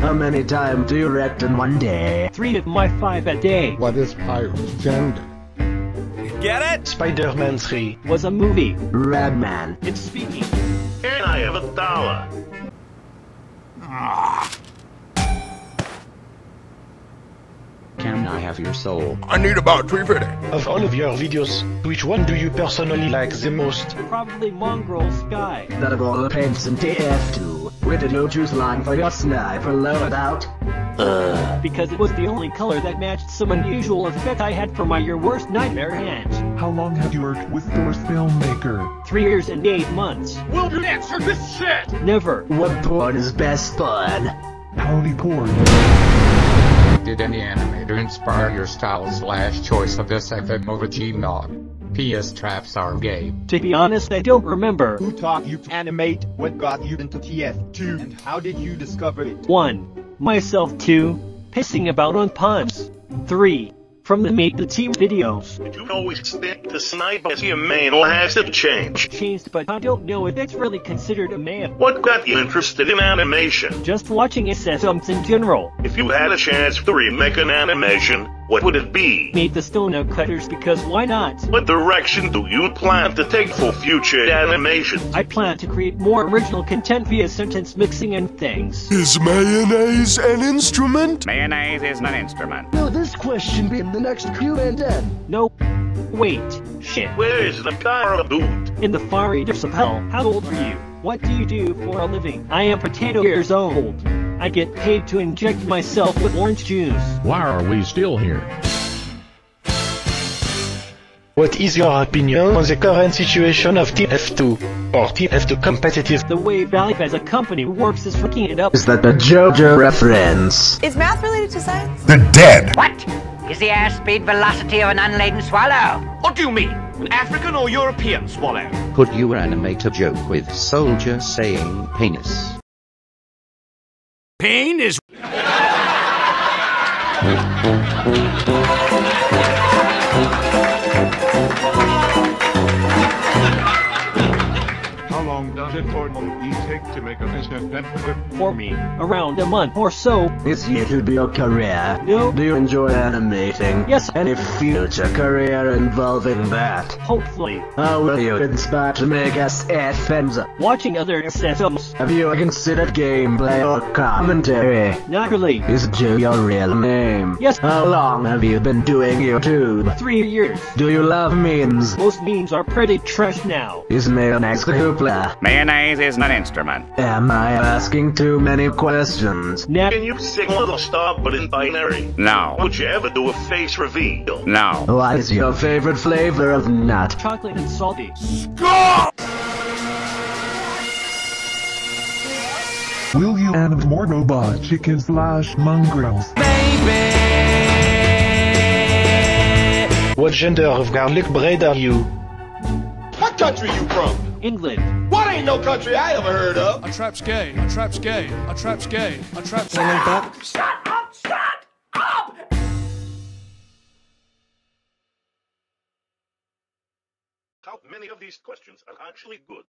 How many times do you erect in one day? Three of my five a day What is Pyro's gender? You get it? Spider-Man 3. was a movie. Radman. It's speaking. And I have a dollar. Can I have your soul? I need about 350. Of all of your videos, which one do you personally like the most? Probably Mongrel Sky. That of all the paints in TF2, where did you choose line for your sniper loadout? Uh. Because it was the only color that matched some unusual effect I had for my Your Worst Nightmare hand. How long have you worked with Source filmmaker? Three years and eight months. Will you answer this shit? Never. What porn is best fun? Howdy porn. Did any animator inspire your style slash choice of SFM over Gmod? PS traps are gay. To be honest, I don't remember. Who taught you to animate? What got you into TF2? And how did you discover it? 1. Myself 2. Pissing about on puns. 3. From the Make the Team videos. Did you always think the sniper as your main or has it changed? Changed but I don't know if it's really considered a man. What got you interested in animation? Just watching SFMs in general. If you had a chance to remake an animation, what would it be? Made the Stone Cutters because why not? What direction do you plan to take for future animations? I plan to create more original content via sentence mixing and things. Is mayonnaise an instrument? Mayonnaise is not an instrument. Will this question be in the next Q&A? No. Wait. Shit. Where is the car boot? In the far east of hell. How old are you? What do you do for a living? I am potato years old. I get paid to inject myself with orange juice. Why are we still here? What is your opinion on the current situation of TF2? Or TF2 competitive? The way Valve as a company works is freaking it up. Is that the JoJo reference? Is math related to science? The dead. What? Is the airspeed velocity of an unladen swallow? What do you mean? An African or European swallow? Could you animate a joke with soldier saying penis? Pain is. How long does it normally take to make a SFM? For me, around a month or so. Is it to be your career? No. Do you enjoy animating? Yes. Any future career involving that? Hopefully. How will you inspire to make SFMs? Watching other SFMs. Have you considered gameplay or commentary? Not really. Is Joe your real name? Yes. How long have you been doing YouTube? Three years. Do you love memes? Most memes are pretty trash now. Is mayonnaise hoopla? Mayonnaise is an instrument. Am I asking too many questions? Nat. Can you signal the stop but in binary? No. Would you ever do a face reveal? No. What is your favorite flavor of nut? Chocolate and salty. Will you animate more robot chicken slash mongrels? What gender of garlic bread are you? What country you from? England. What ain't no country I ever heard of? A trap's gay. A trap's gay. A trap's gay. A trap's gay How many of these questions are actually good?